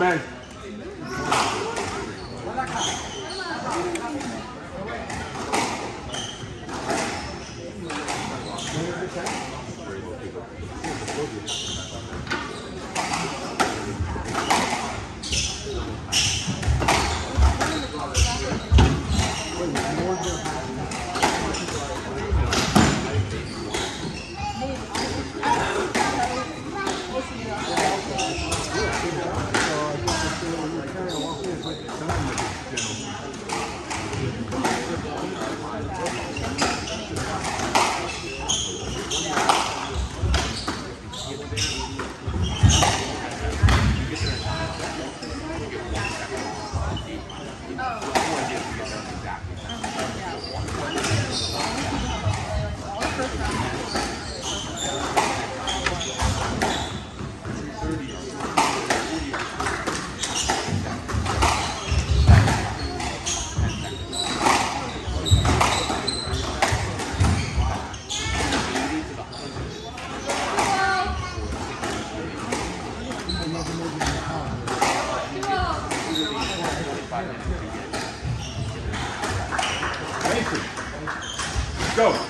back. Okay. Oh. Thank you. Go.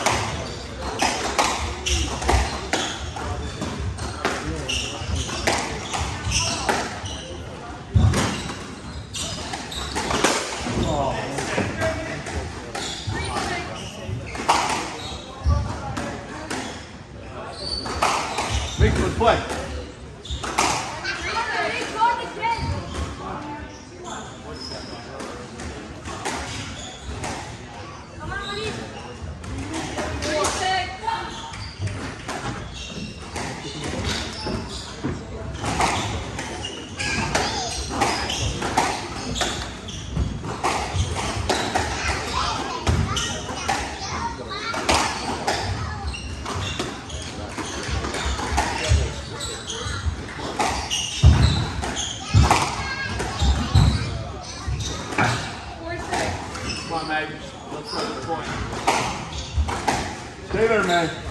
Stay there, man.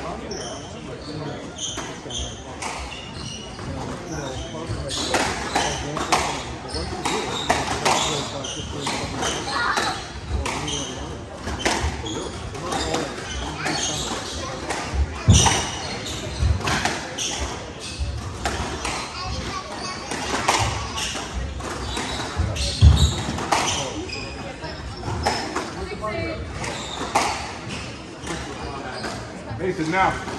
to now.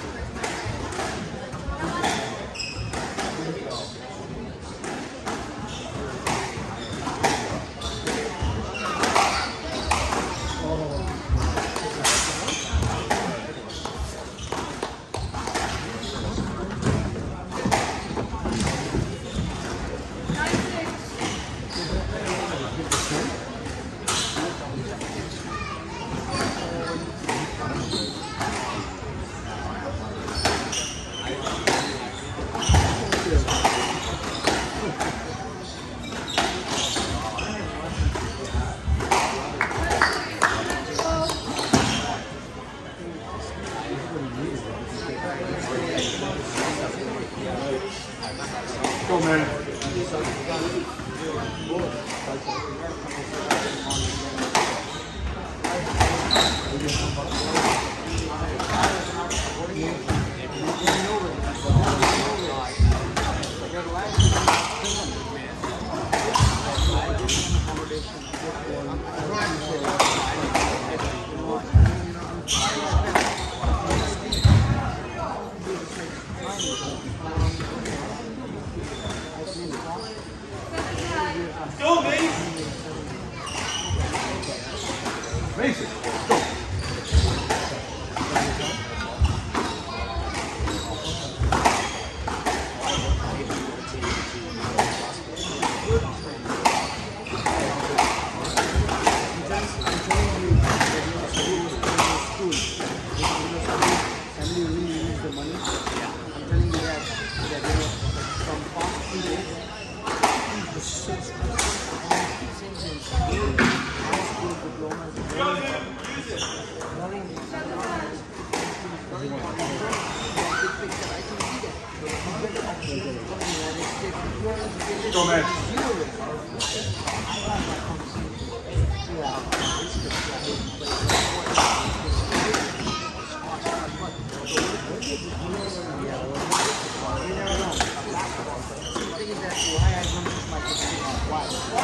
Go, Mace. Mason. cho mẹ Wow.